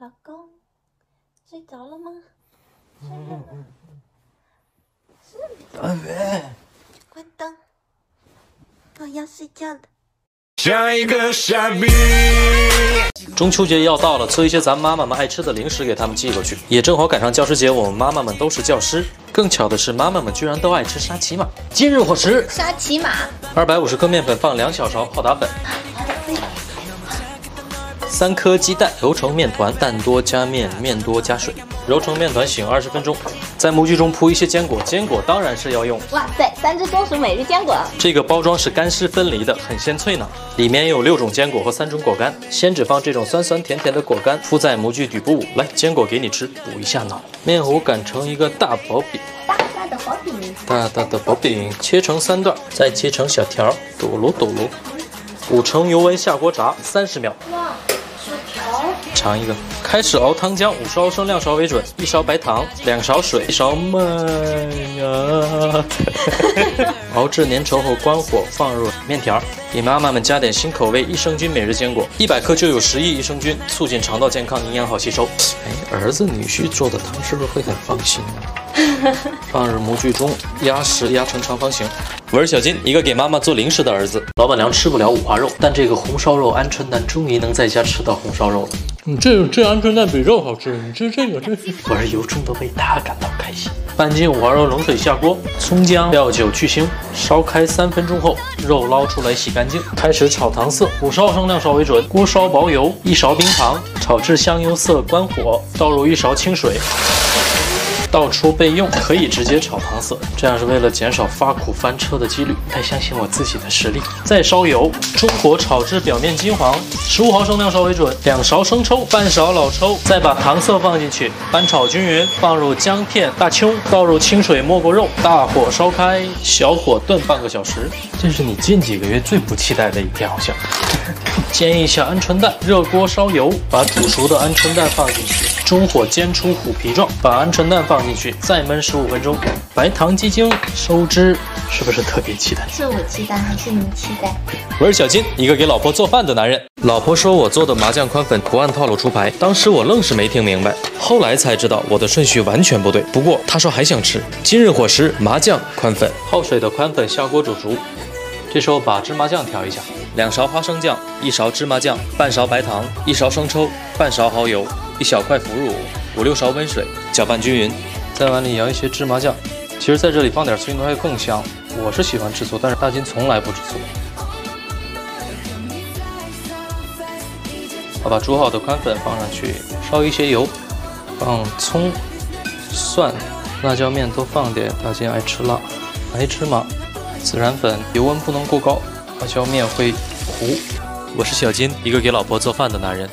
老公，睡着了吗？睡了吗？是关灯，我要睡觉了。像一个傻逼。中秋节要到了，做一些咱妈妈们爱吃的零食给他们寄过去，也正好赶上教师节，我们妈妈们都是教师。更巧的是，妈妈们居然都爱吃沙琪玛。今日伙食：沙琪玛，二百五十克面粉，放两小勺泡打粉，三颗鸡蛋，揉成面团，蛋多加面，面多加水，揉成面团醒二十分钟。在模具中铺一些坚果，坚果当然是要用。哇塞，三只松鼠每日坚果，这个包装是干湿分离的，很鲜脆呢。里面有六种坚果和三种果干，先只放这种酸酸甜甜的果干，铺在模具底部。来，坚果给你吃，补一下脑。面糊擀成一个大薄饼，大大的薄饼，大大的薄饼切成三段，再切成小条，抖噜抖噜，五成油温下锅炸三十秒。哇，尝一个。开始熬汤浆，五十毫升量勺为准，一勺白糖，两勺水，一勺麦芽。熬至粘稠后关火，放入面条。给妈妈们加点新口味益生菌每日坚果，一百克就有十亿益生菌，促进肠道健康，营养好吸收。哎，儿子女婿做的汤是不是会很放心呢？放入模具中，压实压成长方形。我是小金，一个给妈妈做零食的儿子。老板娘吃不了五花肉，但这个红烧肉鹌鹑蛋终于能在家吃到红烧肉了。你这这鹌鹑蛋比肉好吃，你吃这个这。我是由衷的为他感到开心。半斤五花肉冷水下锅，葱姜料酒去腥，烧开三分钟后，肉捞出来洗干净。开始炒糖色，五十毫升量勺为准，锅烧薄油，一勺冰糖，炒至香油色，关火，倒入一勺清水。倒出备用，可以直接炒糖色，这样是为了减少发苦翻车的几率。太相信我自己的实力。再烧油，中火炒至表面金黄，十五毫升量勺为准，两勺生抽，半勺老抽，再把糖色放进去，翻炒均匀，放入姜片、大葱，倒入清水没过肉，大火烧开，小火炖半个小时。这是你近几个月最不期待的一天，好像。煎一下鹌鹑蛋，热锅烧油，把煮熟的鹌鹑蛋放进去，中火煎出虎皮状，把鹌鹑蛋放进去，再焖十五分钟。白糖鸡精收汁，是不是特别期待？是我期待还是你期待？我是小金，一个给老婆做饭的男人。老婆说我做的麻酱宽粉图案套路出牌，当时我愣是没听明白，后来才知道我的顺序完全不对。不过她说还想吃。今日伙食麻酱宽粉，泡水的宽粉下锅煮熟。这时候把芝麻酱调一下，两勺花生酱，一勺芝麻酱，半勺白糖，一勺生抽，半勺蚝油，一小块腐乳，五六勺温水，搅拌均匀。在碗里舀一些芝麻酱，其实在这里放点醋会更香。我是喜欢吃醋，但是大金从来不吃醋。好，把煮好的宽粉放上去，烧一些油，放葱、蒜、辣椒面都放点。大金爱吃辣，白芝麻。孜然粉，油温不能过高，辣椒面会糊。我是小金，一个给老婆做饭的男人。